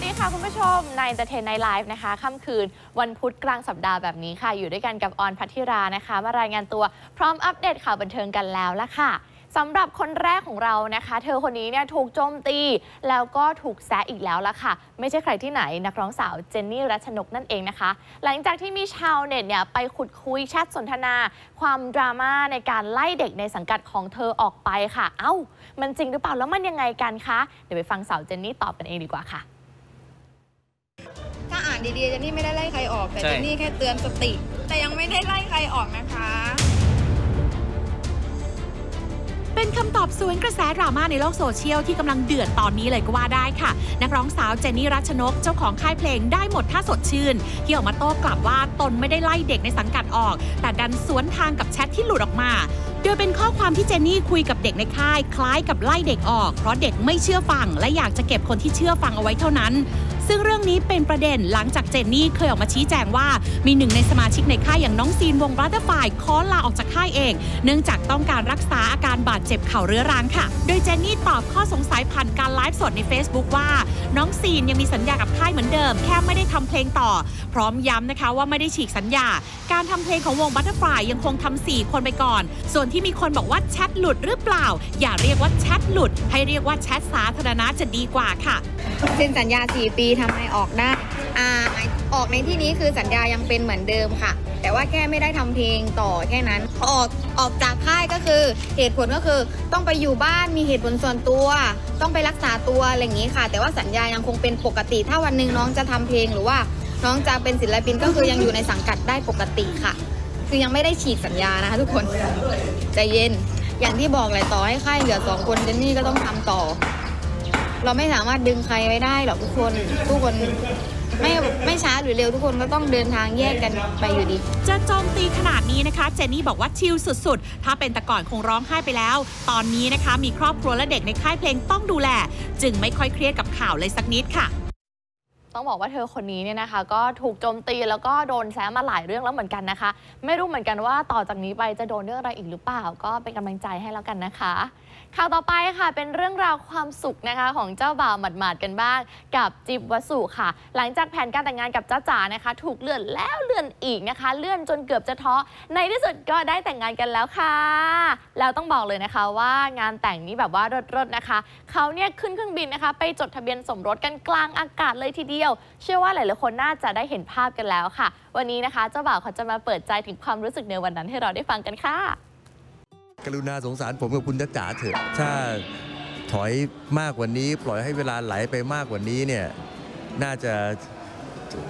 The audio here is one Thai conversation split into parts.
สดีค่ะคุณผู้ชมใน Entertain Night Live นะคะค่ำคืนวันพุธกลางสัปดาห์แบบนี้ค่ะ อยู่ด้วยกันกับออนพัทธิรานะคะ มารายงานตัวพร้อมอัปเดตข่าวบันเทิงกันแล้วละค่ะสำหรับคนแรกของเรานะคะ เธอคนนี้เนี่ยถูกโจมตี แล้วก็ถูกแซะอีกแล้วละค่ะ ไม่ใช่ใครที่ไหนนักร้องสาวเจนนี่รัชนกนั่นเองนะคะ หลังจากที่มีชาวเน็ตเนี่ยไปขุดคุยแชทสนทนา ความดราม่าในการไล่เด็กในสังกัดของเธอออกไปค่ะ เอ้า มันจริงหรือเปล่าแล้วมันยังไงกันคะเดี๋ยวไปฟังสาวเจนนี่ตอบกันเองดีกว่าค่ะ ถ้าอ่านดีๆเจนนี่ไม่ได้ไล่ใครออก แต่ใช่ เจนนี่แค่เตือนสติ แต่ยังไม่ได้ไล่ใครออกนะคะ เป็นคำตอบสวนกระแสดราม่าในโลกโซเชียลที่กำลังเดือดตอนนี้เลยก็ว่าได้ค่ะ นักร้องสาวเจนนี่รัชนก เจ้าของค่ายเพลงได้หมดท่าสดชื่น ที่ออกมาโต้กลับว่าตนไม่ได้ไล่เด็กในสังกัดออก แต่ดันสวนทางกับแชทที่หลุดออกมา โดยเป็นข้อความที่เจนนี่คุยกับเด็กในค่าย คล้ายกับไล่เด็กออก เพราะเด็กไม่เชื่อฟัง และอยากจะเก็บคนที่เชื่อฟังเอาไว้เท่านั้น ซึ่งเรื่องนี้เป็นประเด็นหลังจากเจนนี่เคยออกมาชี้แจงว่า มีหนึ่งในสมาชิกในค่ายอย่างน้องซีนวงบัตเตอร์ฟายขอลาออกจากค่ายเอง เนื่องจากต้องการรักษาอาการบาดเจ็บเข่าเรื้อรังค่ะ โดยเจนนี่ตอบข้อสงสัยผ่านการไลฟ์สดใน Facebook ว่า น้องซีนยังมีสัญญากับค่ายเหมือนเดิม แค่ไม่ได้ทำเพลงต่อ พร้อมย้ำนะคะว่าไม่ได้ฉีกสัญญา การทำเพลงของวงบัตเตอร์ฟลายยังคงทำสี่คนไปก่อน ส่วนที่มีคนบอกว่าแชทหลุดหรือเปล่า อย่าเรียกว่าแชทหลุด ให้เรียกว่าแชทสาธารณะจะดีกว่าค่ะเซ็นสัญญา 4 ปีทำไมออกได้อ่าออกในที่นี้คือสัญญายังเป็นเหมือนเดิมค่ะ แต่ว่าแค่ไม่ได้ทำเพลงต่อแค่นั้น ออกออกจากค่ายก็คือเหตุผลก็คือต้องไปอยู่บ้านมีเหตุผลส่วนตัว ต้องไปรักษาตัวอะไรอย่างนี้ค่ะ แต่ว่าสัญญายังคงเป็นปกติ ถ้าวันหนึ่งน้องจะทำเพลงหรือว่าน้องจะเป็นศิลปินก็คือยังอยู่ในสังกัดได้ปกติค่ะ คือยังไม่ได้ฉีกสัญญานะคะทุกคนใจเย็นอย่างที่บอกเลยต่อให้ค่ายเหลือสองคนเจนนี่ก็ต้องทำต่อ เราไม่สามารถดึงใครไว้ได้หรอกทุกคน ทุกคนไม่ไม่ช้าหรือเร็วทุกคนก็ต้องเดินทางแยกกันไปอยู่ดี จะโจมตีขนาดนี้นะคะ เจนนี่บอกว่าชิลสุดๆ ถ้าเป็นแต่ก่อนคงร้องไห้ไปแล้ว ตอนนี้นะคะ มีครอบครัวและเด็กในค่ายเพลงต้องดูแล จึงไม่ค่อยเครียดกับข่าวเลยสักนิดค่ะต้องบอกว่าเธอคนนี้เนี่ยนะคะ ก็ถูกโจมตีแล้วก็โดนแซะมาหลายเรื่องแล้วเหมือนกันนะคะ ไม่รู้เหมือนกันว่าต่อจากนี้ไปจะโดนเรื่องอะไรอีกหรือเปล่า ก็เป็นกำลังใจให้แล้วกันนะคะ ข่าวต่อไปค่ะเป็นเรื่องราวความสุขนะคะของเจ้าบ่าวหมาดๆกันบ้าง กับจิบวสุค่ะ หลังจากแผนการแต่งงานกับจ้าจ๋านะคะ ถูกเลื่อนแล้วเลื่อนอีกนะคะ เลื่อนจนเกือบจะท้อในที่สุดก็ได้แต่งงานกันแล้วค่ะ แล้วต้องบอกเลยนะคะว่างานแต่งนี้แบบว่าเลิศๆนะคะเขาเนี่ยขึ้นเครื่องบินนะคะ ไปจดทะเบียนสมรสกันกลางอากาศเลยทีเดียว เชื่อว่าหลายๆคนน่าจะได้เห็นภาพกันแล้วค่ะ วันนี้นะคะ เจ้าบ่าวเขาจะมาเปิดใจถึงความรู้สึกในวันนั้นให้เราได้ฟังกันค่ะ กรุณาสงสารผมกับคุณจ๊ะจ๋าเถอะ ถ้าถอยมากกว่านี้ ปล่อยให้เวลาไหลไปมากกว่านี้เนี่ย น่าจะ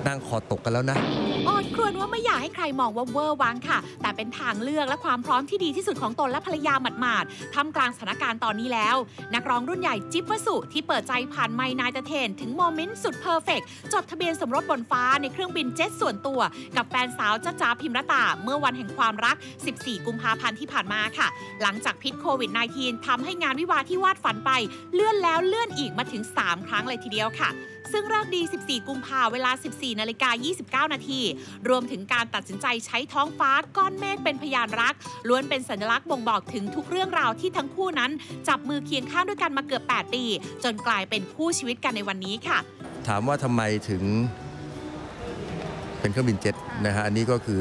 นั่งคอตกกันแล้วนะ โอด ควญว่าไม่อยากให้ใครมองว่าเวอร์วังค่ะ แต่เป็นทางเลือกและความพร้อมที่ดีที่สุดของตนและภรรยาหมาดๆท่ามกลางสถานการณ์ตอนนี้แล้ว นักร้องรุ่นใหญ่จิ๊บวสุที่เปิดใจผ่าน Nine Entertain ถึง moment สุด perfect จดทะเบียนสมรสบนฟ้าในเครื่องบินเจ็ตส่วนตัว กับแฟนสาวจ๊ะจ๋าพิมรตา เมื่อวันแห่งความรัก 14 กุมภาพันธ์ที่ผ่านมาค่ะ หลังจากพิษโควิด -19 ทำให้งานวิวาห์ที่วาดฝันไป เลื่อนแล้วเลื่อนอีกมาถึง 3 ครั้งเลยทีเดียวค่ะ ซึ่งฤกษ์ดี 14 กุมภาเวลา 14 นาฬิกา 29 นาทีรวมถึงการตัดสินใจใช้ท้องฟ้าก้อนเมฆเป็นพยานรัก ล้วนเป็นสัญลักษณ์บ่งบอกถึงทุกเรื่องราวที่ทั้งคู่นั้น จับมือเคียงข้างด้วยกันมาเกือบ 8 ปี จนกลายเป็นคู่ชีวิตกันในวันนี้ค่ะ ถามว่าทำไมถึงเป็นเครื่องบินเจ็ตนะฮะอันนี้ก็คือ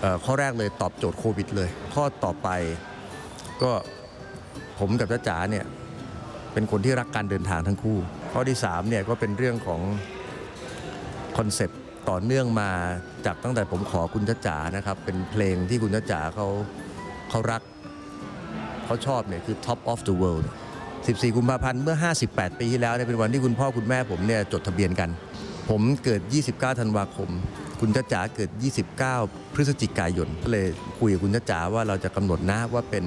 เอ่อข้อแรกเลยตอบโจทย์โควิดเลย ข้อต่อไปก็ผมกับจ้าจ๋าเนี่ยเป็นคนที่รักการเดินทางทั้งคู่ ข้อที่3เนี่ยก็เป็นเรื่องของคอนเซปต์ ต่อเนื่องมาจากตั้งแต่ผมขอคุณจ้าจ๋านะครับ เป็นเพลงที่คุณจ้าจ๋าเขาเขารักเขาชอบเนี่ยคือ Top of the World 14 กุมภาพันธ์เมื่อ 58 ปีที่แล้วเนี่ยเป็นวันที่คุณพ่อคุณแม่ผมเนี่ยจดทะเบียนกัน ผมเกิด 29 ธันวาคม คุณจ้าจ๋าเกิด 29 พฤศจิกายนก็เลยคุยกับคุณจ้าจ๋าว่าเราจะกำหนดนะว่าเป็น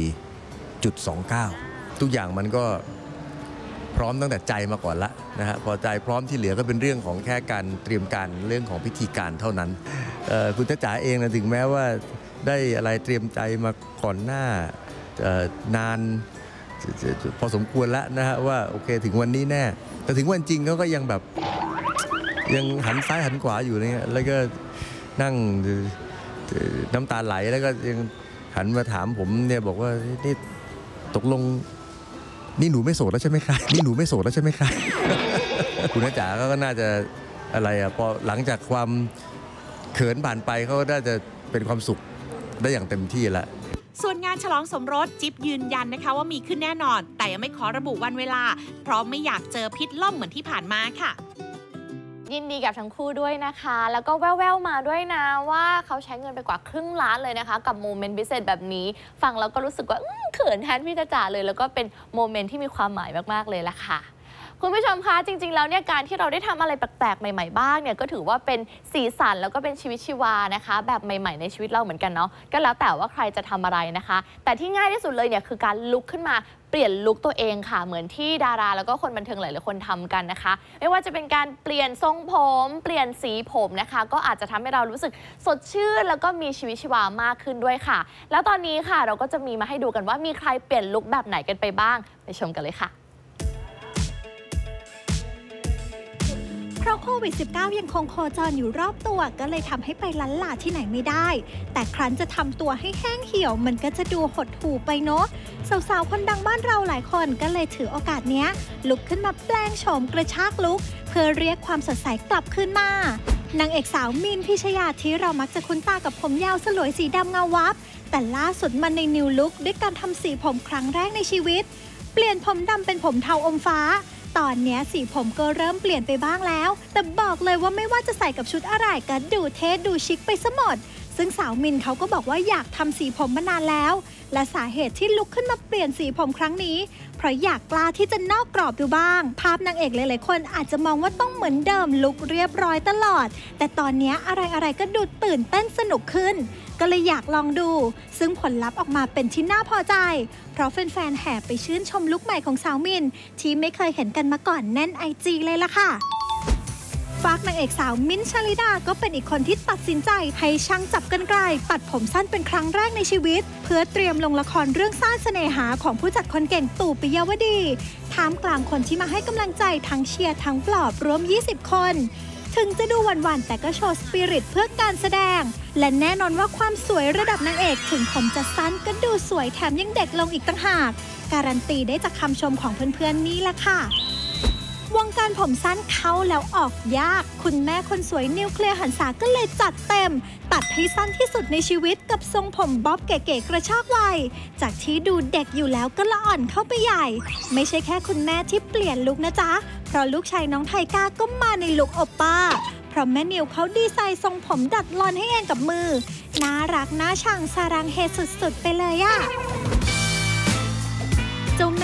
14.29 ทุกอย่างมันก็ พร้อมตั้งแต่ใจมาก่อนละนะฮะพอใจพร้อมที่เหลือก็เป็นเรื่องของแค่การเตรียมการเรื่องของพิธีการเท่านั้นคุณจ๋าเองนะถึงแม้ว่าได้อะไรเตรียมใจมาก่อนหน้านานพอสมควรแล้วนะฮะว่าโอเคถึงวันนี้แน่ แต่ถึงวันจริงเขาก็ยังแบบยังหันซ้ายหันขวาอยู่อะไรเงี้ยแล้วก็นั่งน้ำตาไหลแล้วก็ยังหันมาถามผมเนี่ยบอกว่านี่ตกลง นี่หนูไม่โสดแล้วใช่ไหมคะนี่หนูไม่โสดแล้วใช่ไหมคะคุณน้าจ๋าก็น่าจะอะไรอะพอหลังจากความเขินผ่านไปเขาก็น่าจะเป็นความสุขได้อย่างเต็มที่ละส่วนงานฉลองสมรสจิ๊บยืนยันนะคะว่ามีขึ้นแน่นอน แต่ยังไม่ขอระบุวันเวลา เพราะไม่อยากเจอพิษล่มเหมือนที่ผ่านมาค่ะ ยินดีกับทั้งคู่ด้วยนะคะ แล้วก็แว่วๆมาด้วยนะว่าเขาใช้เงินไปกว่าครึ่งล้านเลยนะคะ กับโมเมนต์พิเศษแบบนี้ ฟังแล้วก็รู้สึกว่าเขินแทนพี่จ๋าเลย แล้วก็เป็นโมเมนต์ที่มีความหมายมากๆเลยละค่ะ คุณผู้ชมคะจริง ๆ แล้วเนี่ยการที่เราได้ทำอะไรแปลกๆ ใหม่ๆ บ้างเนี่ยก็ถือว่าเป็นสีสันแล้วก็เป็นชีวิตชีวานะคะ แบบใหม่ๆ ในชีวิตเราเหมือนกันเนาะก็แล้วแต่ว่าใครจะทำอะไรนะคะ แต่ที่ง่ายที่สุดเลยเนี่ยคือการลุกขึ้นมาเปลี่ยนลุคตัวเองค่ะเหมือนที่ดารา แล้วก็คนบันเทิงหลายๆคนทำกันนะคะ ไม่ว่าจะเป็นการเปลี่ยนทรงผม เปลี่ยนสีผมนะคะ ก็อาจจะทำให้เรารู้สึกสดชื่น แล้วก็มีชีวิตชีวามากขึ้นด้วยค่ะ แล้วตอนนี้ค่ะเราก็จะมีมาให้ดูกันว่ามีใครเปลี่ยนลุคแบบไหนกันไปบ้าง ไปชมกันเลยค่ะ เพราะโควิด -19 ยังคงโคจรอยู่รอบตัวก็เลยทำให้ไปลันลาที่ไหนไม่ได้ แต่ครั้นจะทำตัวให้แห้งเหี่ยวมันก็จะดูหดหูไปเนาะสาวๆคนดังบ้านเราหลายคนก็เลยถือโอกาสเนี้ย ลุกขึ้นมาแปลงโฉมกระชากลุก เพื่อเรียกความสดใสกลับคืนมานางเอกสาวมินพิชยาที่เรามักจะคุ้นตากับผมยาวสลวยสีดำเงาวับ แต่ล่าสุดมันในนิวลุกด้วยการทำสีผมครั้งแรกในชีวิต เปลี่ยนผมดำเป็นผมเทาอมฟ้า ตอนนี้สีผมก็เริ่มเปลี่ยนไปบ้างแล้ว แต่บอกเลยว่าไม่ว่าจะใส่กับชุดอะไรก็ดูเท่ดูชิคไปซะหมด ซึ่งสาวมินเขาก็บอกว่าอยากทำสีผมมานานแล้ว และสาเหตุที่ลุกขึ้นมาเปลี่ยนสีผมครั้งนี้ เพราะอยากกล้าที่จะนอกกรอบดูบ้าง ภาพนางเอกหลายๆคนอาจจะมองว่าต้องเหมือนเดิมลุกเรียบร้อยตลอด แต่ตอนนี้อะไรๆก็ดูตื่นเต้นสนุกขึ้น ก็เลยอยากลองดู ซึ่งผลลัพธ์ออกมาเป็นที่น่าพอใจ เพราะแฟนๆแห่ไปชื่นชมลุคใหม่ของสาวมิน ที่ไม่เคยเห็นกันมาก่อนแน่นไอจีเลยล่ะค่ะฝากนางเอกสาวมิ้นชาลิดา ก็เป็นอีกคนที่ตัดสินใจให้ช่างจับกันไกลตัดผมสั้นเป็นครั้งแรกในชีวิต เพื่อเตรียมลงละครเรื่องสร้างเสน่หาของผู้จัดคนเก่งตู่ปิยวดีท่ามกลางคนที่มาให้กำลังใจทั้งเชียร์ทั้งปลอบรวม 20 คน ถึงจะดูหวานๆ แต่ก็โชว์สปิริตเพื่อการแสดง และแน่นอนว่าความสวยระดับนางเอกถึงผมจะสั้นก็ดูสวยแถมยังเด็กลงอีกต่างหาก การันตีได้จากคำชมของเพื่อนๆนี่แหละค่ะ วงการผมสั้นเขาแล้วออกยาก คุณแม่คนสวยนิวเคลียร์หันษาก็เลยจัดเต็ม ตัดให้สั้นที่สุดในชีวิตกับทรงผมบ๊อบเก๋ๆกระชากวัย จากที่ดูเด็กอยู่แล้วก็ละอ่อนเข้าไปใหญ่ ไม่ใช่แค่คุณแม่ที่เปลี่ยนลุคนะจ๊ะ เพราะลูกชายน้องไทก้าก็มาในลุคอบป้า เพราะแม่นิวเขาดีไซน์ทรงผมดัดลอนให้เองกับมือ น่ารักน่าชังสารังเฮสุดๆ ไปเลยอะ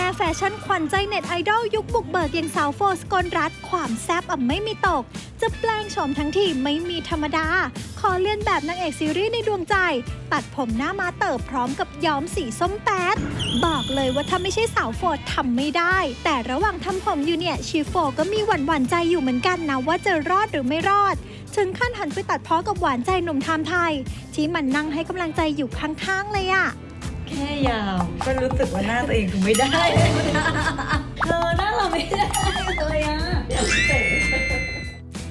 แม่แฟชั่นขวัญใจเน็ตไอดอลยุคบุกเบิกอย่างสาวโฟร์ศกลรัตน์ความแซบอะไม่มีตก จะแปลงโฉมทั้งทีไม่มีธรรมดา ขอเลียนแบบนางเอกซีรีส์ในดวงใจ ตัดผมหน้าม้าเต่อพร้อมกับย้อมสีส้มแป๊ด บอกเลยว่าถ้าไม่ใช่สาวโฟร์ทำไม่ได้ แต่ระหว่างทำผมอยู่เนี่ยชีโฟร์ก็มีหวั่นหวั่นใจอยู่เหมือนกันนะว่าจะรอดหรือไม่รอด ถึงขั้นหันไปตัดพ้อกับหวานใจหนุ่มไทม์ไทย ที่มานั่งให้กำลังใจอยู่ข้างๆเลยอะ แค่ยาว ก็รู้สึกว่าหน้าตัวเองดูไม่ได้เธอหน้าเราไม่ได้เลยอะ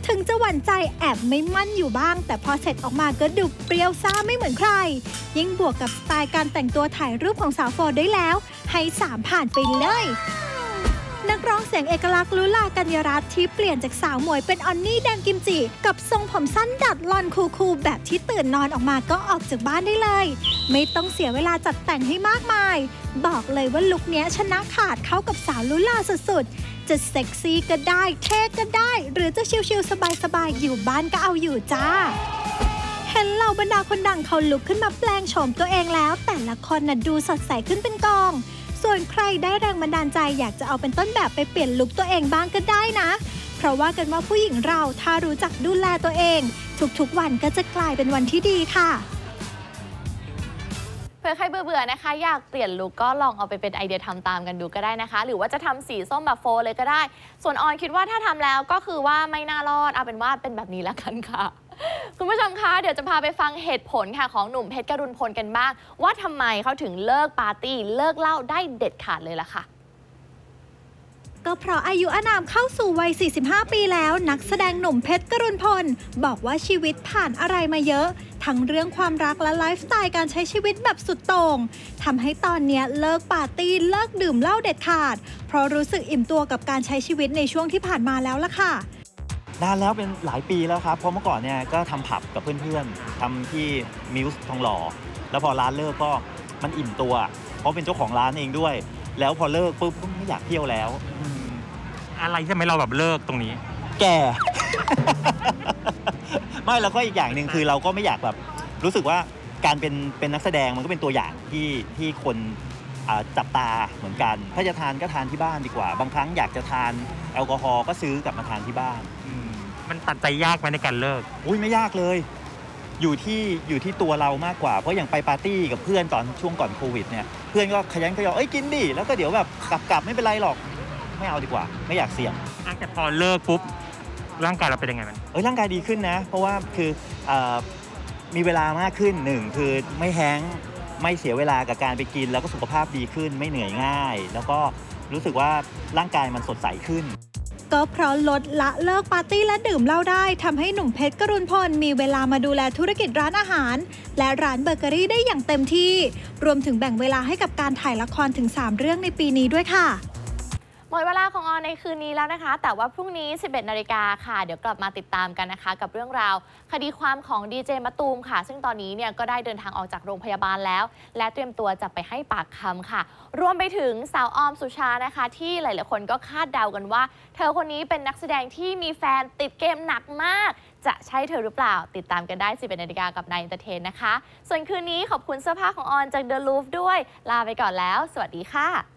ถึงจะหวั่นใจแอบไม่มั่นอยู่บ้าง แต่พอเสร็จออกมาก็ดูเปรี้ยวซ่าไม่เหมือนใคร ยิ่งบวกกับสไตล์การแต่งตัวถ่ายรูปของสาวโฟได้แล้ว ให้สามผ่านไปเลย นักร้องเสียงเอกลักษณ์ลุลากัญญรัตน์ที่เปลี่ยนจากสาวหมวยเป็นออนนี่แดงกิมจิ กับทรงผมสั้นดัดลอนคูลๆแบบที่ตื่นนอนออกมาก็ออกจากบ้านได้เลย ไม่ต้องเสียเวลาจัดแต่งให้มากมาย บอกเลยว่าลุคนี้ชนะขาดเข้ากับสาวลุลาสุดๆ จะเซ็กซี่ก็ได้ เท่ก็ได้ หรือจะชิลๆสบายๆอยู่บ้านก็เอาอยู่จ้าเห็นเหล่าบรรดาคนดังเขาลุกขึ้นมาแปลงโฉมตัวเองแล้ว แต่ละคนน่ะดูสดใสขึ้นเป็นกอง ส่วนใครได้แรงบันดาลใจอยากจะเอาเป็นต้นแบบไปเปลี่ยนลุคตัวเองบ้างก็ได้นะ เพราะว่ากันว่าผู้หญิงเราถ้ารู้จักดูแลตัวเอง ทุกๆวันก็จะกลายเป็นวันที่ดีค่ะ เผื่อใครเบื่อๆนะคะ อยากเปลี่ยนลุคก็ลองเอาไปเป็นไอเดียทำตามกันดูก็ได้นะคะ หรือว่าจะทำสีส้มแบบโฟร์เลยก็ได้ ส่วนออนคิดว่าถ้าทำแล้วก็คือว่าไม่น่ารอดเอาเป็นว่าเป็นแบบนี้แล้วกันค่ะ คุณผู้ชมคะเดี๋ยวจะพาไปฟังเหตุผลค่ะของหนุ่มเพชรกรุณพลกันบ้าง ว่าทำไมเขาถึงเลิกปาร์ตี้เลิกเหล้าได้เด็ดขาดเลยล่ะค่ะ ก็เพราะอายุอานามเข้าสู่วัย 45 ปีแล้ว นักแสดงหนุ่มเพชรกรุณพล บอกว่าชีวิตผ่านอะไรมาเยอะ ทั้งเรื่องความรักและไลฟ์สไตล์การใช้ชีวิตแบบสุดโต่งทำให้ตอนนี้เลิกปาร์ตี้เลิกดื่มเหล้าเด็ดขาด เพราะรู้สึกอิ่มตัวกับการใช้ชีวิตในช่วงที่ผ่านมาแล้วล่ะค่ะนานแล้วเป็นหลายปีแล้วครับเพราะเมื่อก่อนเนี่ยก็ทำผับกับเพื่อนๆทำที่มิวส์ทองหล่อแล้วพอร้านเลิกก็มันอิ่มตัว เพราะเป็นเจ้าของร้านเองด้วย แล้วพอเลิกปุ๊บก็ไม่อยากเที่ยวแล้ว อืมอะไรที่ทำให้เราแบบเลิกตรงนี้ แก่ ไม่แล้วก็อีกอย่างหนึ่งคือเราก็ไม่อยากแบบ รู้สึกว่าการเป็นเป็นนักแสดงมันก็เป็นตัวอย่างที่ที่คนอ่าจับตาเหมือนกัน ถ้าจะทานก็ทานที่บ้านดีกว่า บางครั้งอยากจะทานแอลกอฮอล์ก็ซื้อกลับมาทานที่บ้านอืมมันตัดใจยากไหมในการเลิก อุ้ยไม่ยากเลย อยู่ที่อยู่ที่ตัวเรามากกว่า เพราะอย่างไปปาร์ตี้กับเพื่อนตอนช่วงก่อนโควิดเนี่ย เพื่อนก็ขยันขยอเอ้ยกินดิ แล้วก็เดี๋ยวแบบกลับกลับไม่เป็นไรหรอก ไม่เอาดีกว่า ไม่อยากเสี่ยงอะแต่พอเลิกปุ๊บร่างกายเราเป็นยังไงมันเอ้ยร่างกายดีขึ้นนะ เพราะว่าคือเออมีเวลามากขึ้นหนึ่งคือไม่แห้งก์ไม่เสียเวลากับการไปกิน แล้วก็สุขภาพดีขึ้นไม่เหนื่อยง่าย แล้วก็รู้สึกว่าร่างกายมันสดใสขึ้น ก็เพราะลดละเลิกปาร์ตี้และดื่มเหล้าได้ทำให้หนุ่มเพชรกรุณพลมีเวลามาดูแลธุรกิจร้านอาหาร และร้านเบเกอรี่ได้อย่างเต็มที่ รวมถึงแบ่งเวลาให้กับการถ่ายละครถึง 3 เรื่องในปีนี้ด้วยค่ะ หมดเวลาของออนในคืนนี้แล้วนะคะ แต่ว่าพรุ่งนี้ 11 นาฬิกาค่ะ เดี๋ยวกลับมาติดตามกันนะคะ กับเรื่องราว คดีความของดีเจมะตูมค่ะ ซึ่งตอนนี้เนี่ยก็ได้เดินทางออกจากโรงพยาบาลแล้ว และเตรียมตัวจะไปให้ปากคำค่ะ รวมไปถึงสาวออมสุชานะคะ ที่หลาย ๆ คนก็คาดเดากันว่า เธอคนนี้เป็นนักแสดงที่มีแฟนติดเกมหนักมาก จะใช่เธอหรือเปล่า ติดตามกันได้ 11 นาฬิกากับ Nine Entertain นะคะ ส่วนคืนนี้ขอบคุณเสื้อผ้าของออนจาก The Louvre ด้วย ลาไปก่อนแล้ว สวัสดีค่ะ